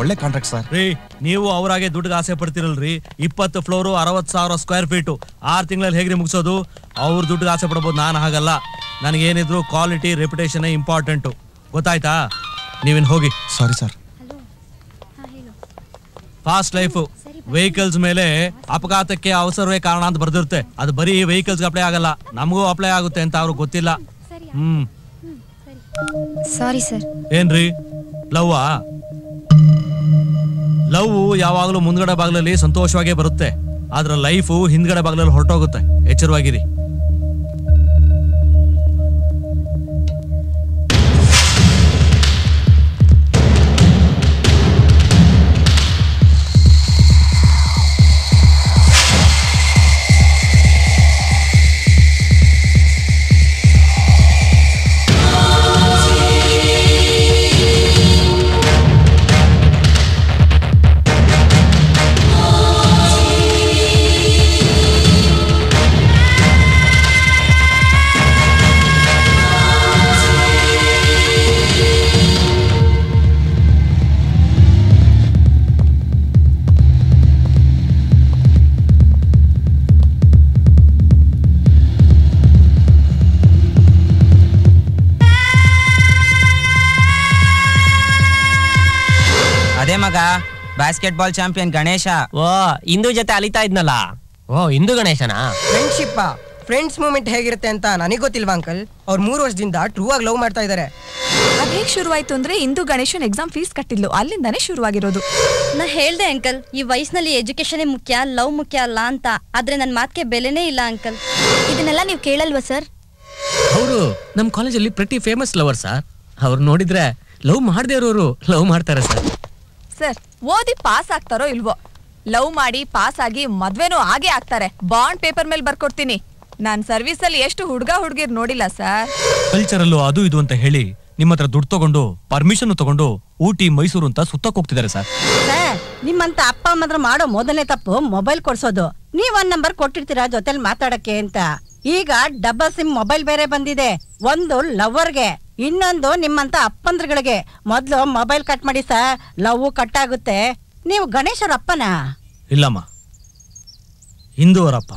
ಒಳ್ಳೆ contract sir ರೀ ನೀವು ಅವರಾಗೆ ದುಡ್ಡಿಗೆ ಆಸೆ ಪಡ್ತಿರಲ್ರಿ. ಇಪ್ಪತ್ತು ಫ್ಲೋರು ಅರವತ್ತು ಸಾವಿರ ಸ್ಕ್ವೇರ್ ಫೀಟು ಆರು ತಿಂಗಳಲ್ಲಿ ಹೇಗ್ರಿ ಮುಗಿಸೋದು? ಅವ್ರ ದುಡ್ಡಿಗೆ ಆಸೆ ಪಡ್ಬೋದು ನಾನು ಹಾಗಲ್ಲ. ನನಗೇನಿದ್ರು ಕ್ವಾಲಿಟಿ ರೆಪ್ಯುಟೇಷನ್ ಇಂಪಾರ್ಟೆಂಟು ಗೊತ್ತಾಯ್ತಾ? ನೀವಿನ್ ಹೋಗಿ. Sorry sir fast life vehicles ಮೇಲೆ ಅಪಘಾತಕ್ಕೆ ಅವಸರವೇ ಕಾರಣ ಅಂತ ಬರ್ದಿರುತ್ತೆ. ಅದು ಬರೀ ವೆಹಿಕಲ್ಸ್ಗೆ ಅಪ್ಲೈ ಆಗಲ್ಲ. ನಮಗೂ ಅಪ್ಲೈ ಆಗುತ್ತೆ ಅಂತ ಅವ್ರಿಗೆ ಗೊತ್ತಿಲ್ಲ. ಹ್ಮ್. ಸಾರಿ. ಸರ್ ಏನ್ರಿ? ಲವ್ವಾ ಲವ್ ಯಾವಾಗಲೂ ಮುಂದ್ಗಡೆ ಬಾಗ್ಲಲ್ಲಿ ಸಂತೋಷವಾಗೇ ಬರುತ್ತೆ. ಆದ್ರೆ ಲೈಫು ಹಿಂದ್ಗಡೆ ಬಾಗ್ಲಲ್ಲಿ ಹೊರಟೋಗುತ್ತೆ. ಎಚ್ಚರವಾಗಿರಿ. ಅದೇ ಮಗ ಬಾಸ್ಕೆಟ್ ಬಾಲ್ ಚಾಂಪಿಯನ್ ಗಣೇಶ. ಓ ಇಂದು ಜೊತೆ ಅಲಿತಾ ಇದ್ನಲ್ಲ? ಓ ಇಂದು ಗಣೇಶನಾ? ಫ್ರೆಂಡ್ಶಿಪ್ ಫ್ರೆಂಡ್ಸ್ ಮೂಮೆಂಟ್ ಹೇಗಿರುತ್ತೆ ಅಂತ ನನಗೆ ಗೊತ್ತಿಲ್ವಾ ಅಂಕಲ್ ಅವ್ರು ಮೂರು ವರ್ಷದಿಂದ ಟ್ರೂ ಆಗಿ ಲವ್ ಮಾಡ್ತಾ ಇದ್ದಾರೆ ಅದ್ ಹೇಗ್ ಶುರುವಾಯ್ತು ಅಂದ್ರೆ ಇಂದು ಗಣೇಶನ್ ಎಕ್ಸಾಮ್ ಫೀಸ್ ಕಟ್ಟಿದ್ಲು. ಅಲ್ಲಿಂದಾನೇ ಶುರುವಾಗಿರೋದು. ನಾ ಹೇಳ್ದೆ ಅಂಕಲ್ ಈ ವಯಸ್ಸಿನಲ್ಲಿ ಎಜುಕೇಶನೇ ಮುಖ್ಯ ಲವ್ ಮುಖ್ಯ ಅಲ್ಲ ಅಂತ. ಆದ್ರೆ ನನ್ನ ಮಾತಿಗೆ ಬೆಲೆನೇ ಇಲ್ಲ ಅಂಕಲ್ ಇದನ್ನೆಲ್ಲ ನೀವು ಕೇಳಲ್ವಾ ಸರ್ ಅವರು ನಮ್ಮ ಕಾಲೇಜಲ್ಲಿ ಪ್ರತಿ ಫೇಮಸ್ ಲವರ್ ಸರ್ ಅವ್ರು ನೋಡಿದ್ರೆ ಲವ್ ಮಾಡದೇ ಇರೋರು ಲವ್ ಮಾಡ್ತಾರೆ ಸರ್ ಸರ್ ಓದಿ ಪಾಸ್ ಆಗ್ತಾರೋ ಇಲ್ವೋ? ಲವ್ ಮಾಡಿ ಪಾಸ್ ಆಗಿ ಮದ್ವೆನೂ ಹಾಗೆ ಆಗ್ತಾರೆ. ಬಾಂಡ್ ಪೇಪರ್ ಮೇಲೆ ಬರ್ಕೊಡ್ತೀನಿ. ನಾನ್ ಸರ್ವಿಸ್ ಅಲ್ಲಿ ಎಷ್ಟು ಹುಡ್ಗ ಹುಡ್ಗಿರ್ ನೋಡಿಲ್ಲ ಸರ್. ಕಲ್ಚರಲ್ಲೂ ಅದು ಇದು ಅಂತ ಹೇಳಿ ನಿಮ್ಮ ಹತ್ರ ದುಡ್ಡು ತಗೊಂಡು ಪರ್ಮಿಷನ್ ತಗೊಂಡು ಊಟಿ ಮೈಸೂರು ಅಂತ ಸುತ್ತಕ್ ಹೋಗ್ತಿದ್ದಾರೆ ಸರ್. ಸರ್ ನಿಮ್ಮಂತ ಅಪ್ಪ ಅಮ್ಮಂದ್ರ ಮಾಡೋ ಮೊದಲನೇ ತಪ್ಪು ಮೊಬೈಲ್ ಕೊಡ್ಸೋದು. ನೀವ್ ಒಂದ್ ನಂಬರ್ ಕೊಟ್ಟಿರ್ತೀರಾ ಜೊತೆಲಿ ಮಾತಾಡಕ್ಕೆ ಅಂತ. ಈಗ ಡಬಲ್ ಸಿಮ್ ಮೊಬೈಲ್ ಬೇರೆ ಬಂದಿದೆ. ಒಂದು ಲವರ್ಗೆ. ಇನ್ನೊಂದು ನಿಮ್ಮಂತ ಅಪ್ಪಂದ್ರಗಳಿಗೆ ಮೊದಲು ಮೊಬೈಲ್ ಕಟ್ ಮಾಡಿ ಸರ್, ಲವ್ ಕಟ್ ಆಗುತ್ತೆ ನೀವು ಗಣೇಶರ ಅಪ್ಪನಾ ಇಲ್ಲಮ್ಮ. ಹಿಂದೂ ಅವರಪ್ಪ